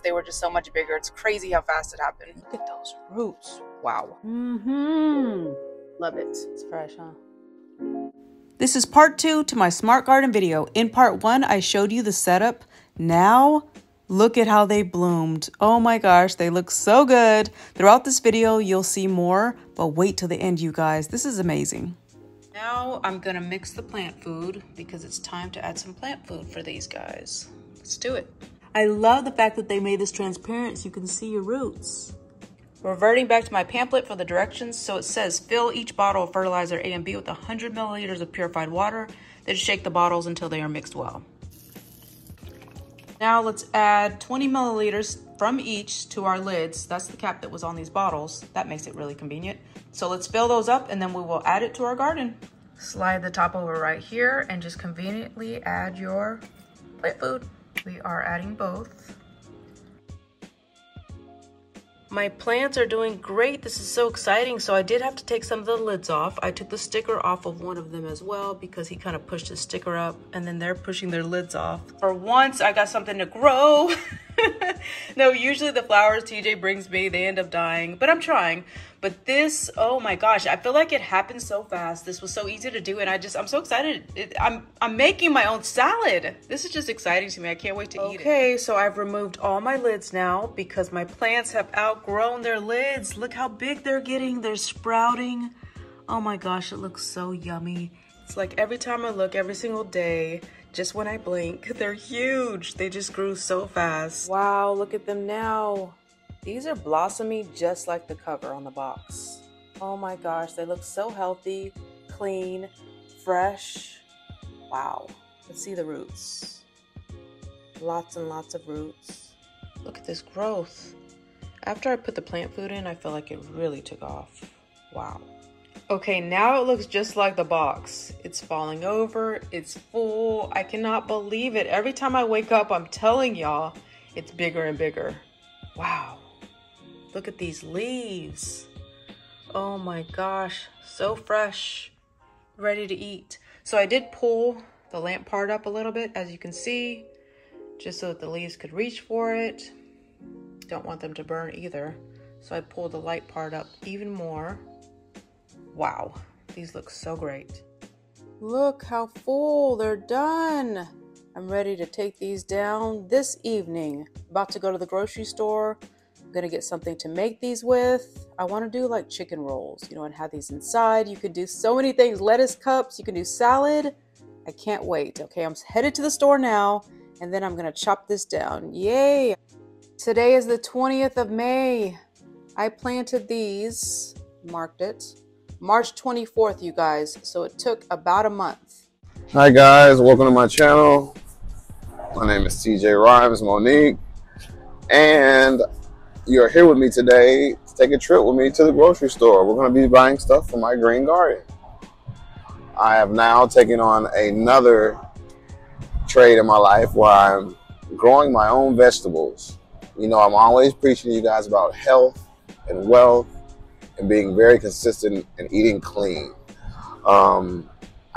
They were just so much bigger. It's crazy how fast it happened. Look at those roots. Wow. Mm-hmm. Love it. It's fresh, huh? This is part two to my smart garden video. In part one, I showed you the setup. Now, look at how they bloomed. Oh my gosh, they look so good. Throughout this video, you'll see more, but wait till the end, you guys. This is amazing. Now I'm gonna mix the plant food because it's time to add some plant food for these guys. Let's do it. I love the fact that they made this transparent so you can see your roots. Reverting back to my pamphlet for the directions, so it says fill each bottle of fertilizer A and B with 100 milliliters of purified water, then shake the bottles until they are mixed well. Now let's add 20 milliliters from each to our lids. That's the cap that was on these bottles. That makes it really convenient. So let's fill those up and then we will add it to our garden. Slide the top over right here and just conveniently add your plant food. We are adding both. My plants are doing great. This is so exciting. So I did have to take some of the lids off. I took the sticker off of one of them as well because he kind of pushed his sticker up and then they're pushing their lids off. For once, I got something to grow. no, usually the flowers TJ brings me, they end up dying, but I'm trying. But this, oh my gosh, I feel like it happened so fast. This was so easy to do, and I just, I'm so excited. It, I'm, I'm making my own salad. This is just exciting to me. I can't wait to okay, eat it. Okay, so I've removed all my lids now because my plants have outgrown their lids. Look how big they're getting. They're sprouting. Oh my gosh, it looks so yummy. It's like every time I look, every single day, just when I blink. They're huge. They just grew so fast. Wow, look at them now. These are blossomy just like the cover on the box. Oh my gosh, they look so healthy, clean, fresh. Wow. Let's see the roots. Lots and lots of roots. Look at this growth. After I put the plant food in, I feel like it really took off. Wow. Okay, now it looks just like the box. It's falling over, it's full. I cannot believe it. Every time I wake up, I'm telling y'all, it's bigger and bigger. Wow. Look at these leaves. Oh my gosh, so fresh, ready to eat. So I did pull the lamp part up a little bit, as you can see, just so that the leaves could reach for it. Don't want them to burn either. So I pulled the light part up even more. Wow, these look so great. Look how full they're done. I'm ready to take these down this evening. About to go to the grocery store. I'm gonna get something to make these with. I wanna do like chicken rolls, you know, and have these inside. You could do so many things, lettuce cups, you can do salad. I can't wait. Okay, I'm headed to the store now and then I'm gonna chop this down. Yay! Today is the 20th of May. I planted these, marked it, March 24th, you guys. So it took about a month. Hi guys, welcome to my channel. My name is TJ Rhymes Monique, and you're here with me today to take a trip with me to the grocery store. We're going to be buying stuff for my green garden. I have now taken on another trade in my life where I'm growing my own vegetables. You know, I'm always preaching to you guys about health and wealth and being very consistent and eating clean. Um,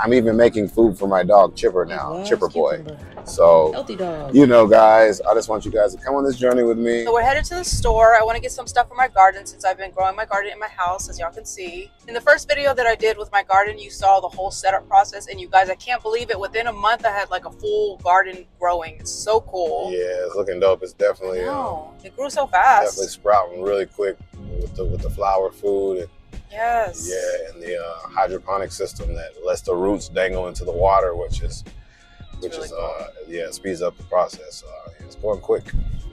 I'm even making food for my dog Chipper now, Chipper Boy. Cucumber. So, healthy dog. You know, guys, I just want you guys to come on this journey with me. So we're headed to the store. I want to get some stuff for my garden since I've been growing my garden in my house, as y'all can see. In the first video that I did with my garden, you saw the whole setup process, and you guys, I can't believe it. Within a month, I had like a full garden growing. It's so cool. Yeah, it's looking dope. It's definitely. No, um, it grew so fast. Definitely sprouting really quick with the with the flower food and Yes. Yeah, and the uh, hydroponic system that lets the roots dangle into the water, which is, which really is, cool. uh, yeah, speeds up the process. Uh, it's going quick.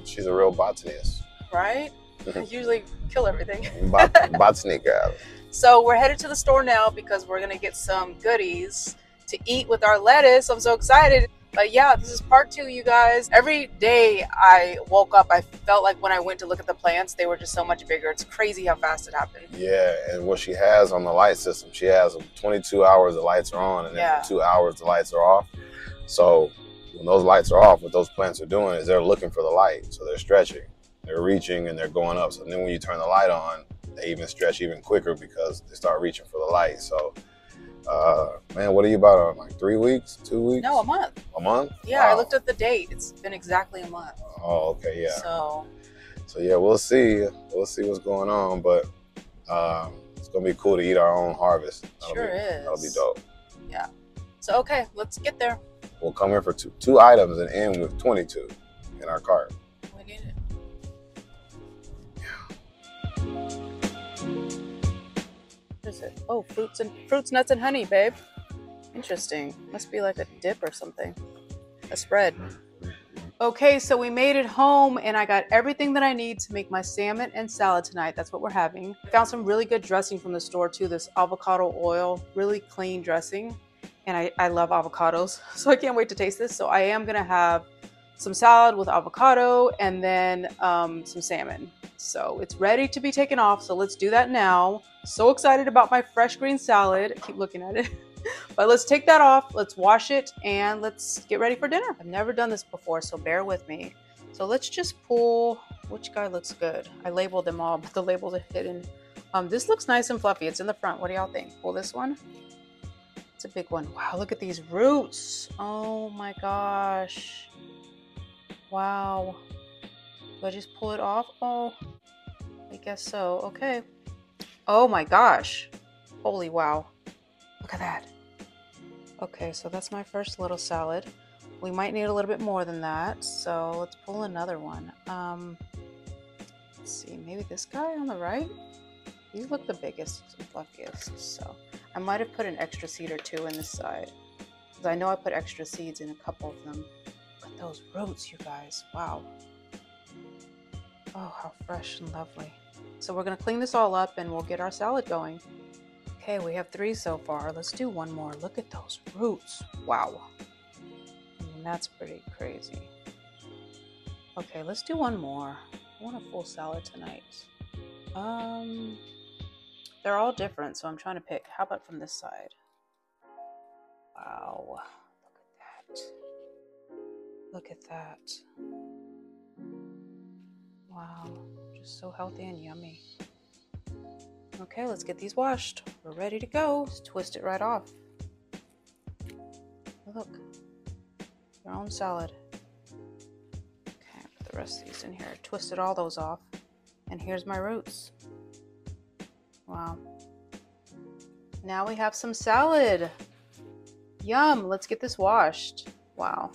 She's a real botanist. Right. I usually kill everything. Bot- botanica. So we're headed to the store now because we're gonna get some goodies to eat with our lettuce. I'm so excited. But yeah, this is part two, you guys. Every day I woke up, I felt like when I went to look at the plants, they were just so much bigger. It's crazy how fast it happened. Yeah, and what she has on the light system, she has 22 hours the lights are on, and then yeah. two hours the lights are off. So when those lights are off, what those plants are doing is they're looking for the light. So they're stretching, they're reaching, and they're going up. So then when you turn the light on, they even stretch even quicker because they start reaching for the light. So Uh, man, what are you about on? Like three weeks, two weeks? No, a month. a month. Yeah, I looked at the date. It's been exactly a month. Oh, okay, yeah. So So yeah, we'll see. We'll see what's going on, but um, it's gonna be cool to eat our own harvest. That'll Sure be, is. That'll be dope. Yeah. So okay, let's get there. We'll come here for two, two items and end with 22 in our cart. It? Oh, fruits and fruits, nuts, and honey, babe. Interesting. Must be like a dip or something. A spread. Okay, so we made it home and I got everything that I need to make my salmon and salad tonight. That's what we're having. Found some really good dressing from the store too. This avocado oil, really clean dressing. And I, I love avocados, so I can't wait to taste this. So I am gonna have some salad with avocado and then um, some salmon. So it's ready to be taken off. So let's do that now. So excited about my fresh green salad. I keep looking at it. but let's take that off. Let's wash it and let's get ready for dinner. I've never done this before, so bear with me. So let's just pull which guy looks good. I labeled them all, but the labels are hidden. Um, this looks nice and fluffy. It's in the front. What do y'all think? Pull this one. It's a big one. Wow, look at these roots. Oh my gosh. Wow. Do I just pull it off? Oh, I guess so. Okay. Oh my gosh. Holy wow. Look at that. Okay, so that's my first little salad. We might need a little bit more than that, so let's pull another one. Um, let's see, maybe this guy on the right? These look the biggest and so I might have put an extra seed or two in this side. Because I know I put extra seeds in a couple of them. Look at those roots, you guys. Wow. Oh, how fresh and lovely. So we're gonna clean this all up and we'll get our salad going. Okay, we have three so far. Let's do one more. Look at those roots. Wow. I mean, that's pretty crazy. Okay, let's do one more. I want a full salad tonight. Um, they're all different, so I'm trying to pick. How about from this side? Wow, look at that. Look at that. Wow, just so healthy and yummy. Okay, let's get these washed. We're ready to go. Just twist it right off. Look, your own salad. Okay, put the rest of these in here. Twisted all those off. And here's my roots. Wow. Now we have some salad. Yum, let's get this washed. Wow.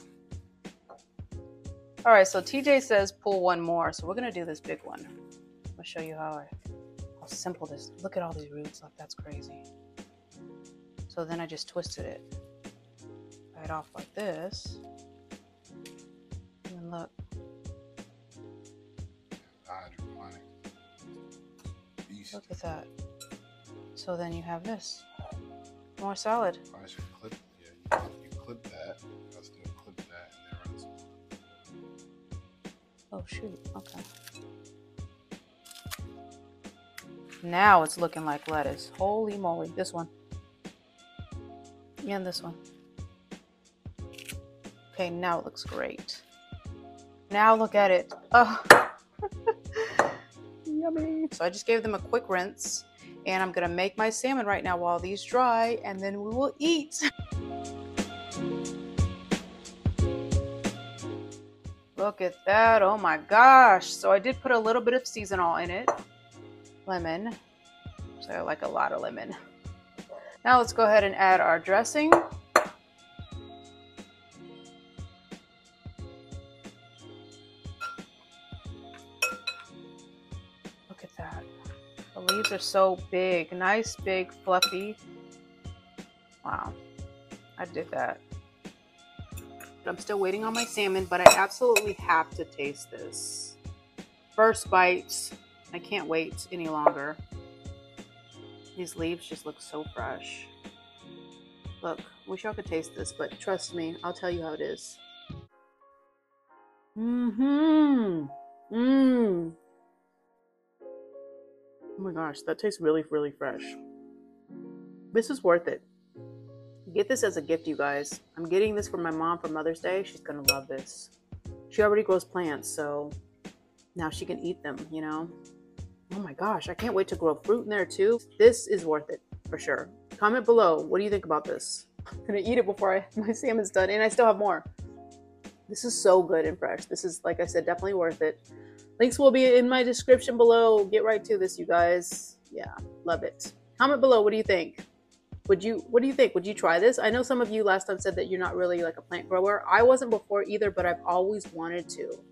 All right, so TJ says pull one more, so we're gonna do this big one. I'm gonna show you how I, how simple this. Look at all these roots. Like that's crazy. So then I just twisted it right off like this, and then look. Hydroponic. Beast. Look at that. So then you have this. More salad. I should clip. Yeah, you, you clip that. Oh shoot. Okay. Now it's looking like lettuce. Holy moly. This one. And this one. Okay, now it looks great. Now look at it. Oh. Yummy. So I just gave them a quick rinse. And I'm gonna make my salmon right now while these dry, and then we will eat. Look at that. Oh my gosh. So I did put a little bit of seasonal in it. Lemon. So I like a lot of lemon. Now let's go ahead and add our dressing. Look at that. The leaves are so big. Nice, big, fluffy. Wow. I did that. I'm still waiting on my salmon, but I absolutely have to taste this. First bites. I can't wait any longer. These leaves just look so fresh. Look, wish y'all could taste this, but trust me, I'll tell you how it is. Mm-hmm. Mmm. Oh my gosh, that tastes really, really fresh. This is worth it. Get this as a gift, you guys. I'm getting this for my mom for Mother's Day. She's gonna love this. She already grows plants, so now she can eat them, you know? Oh my gosh, I can't wait to grow fruit in there too. This is worth it for sure. Comment below. What do you think about this? I'm gonna eat it before I, my salmon's done, and I still have more. This is so good and fresh. This is, like I said, definitely worth it. Links will be in my description below. Get right to this, you guys. Yeah, love it. Comment below. What do you think? Would you? What do you think? Would you try this? I know some of you last time said that you're not really like a plant grower. I wasn't before either, but I've always wanted to.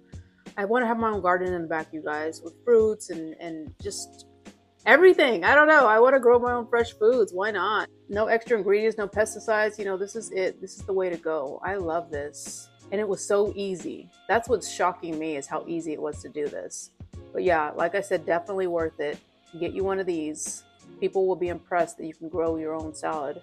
I want to have my own garden in the back, you guys, with fruits and and just everything. I don't know. I want to grow my own fresh foods. Why not? No extra ingredients, no pesticides. You know, this is it. This is the way to go. I love this and it was so easy. That's what's shocking me is how easy it was to do this. But yeah, like I said, definitely worth it. Get you one of these. People will be impressed that you can grow your own salad.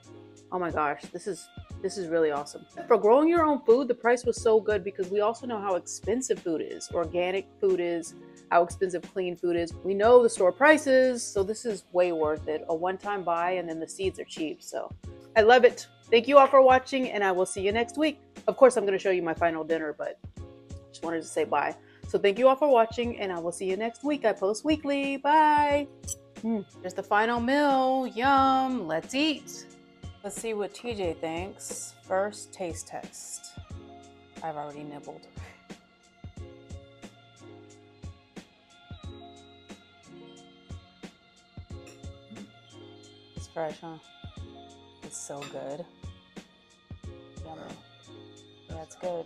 Oh my gosh, this is this is really awesome. For growing your own food, the price was so good because we also know how expensive food is. Organic food is, how expensive clean food is. We know the store prices, so this is way worth it. A one-time buy and then the seeds are cheap. So I love it. Thank you all for watching and I will see you next week. Of course, I'm going to show you my final dinner, but just wanted to say bye. So thank you all for watching, and I will see you next week. I post weekly. Bye. Mm, there's the final meal. Yum. Let's eat. Let's see what TJ thinks. First, taste test. I've already nibbled. It's fresh, huh? It's so good. Yummy. Yeah, it's good.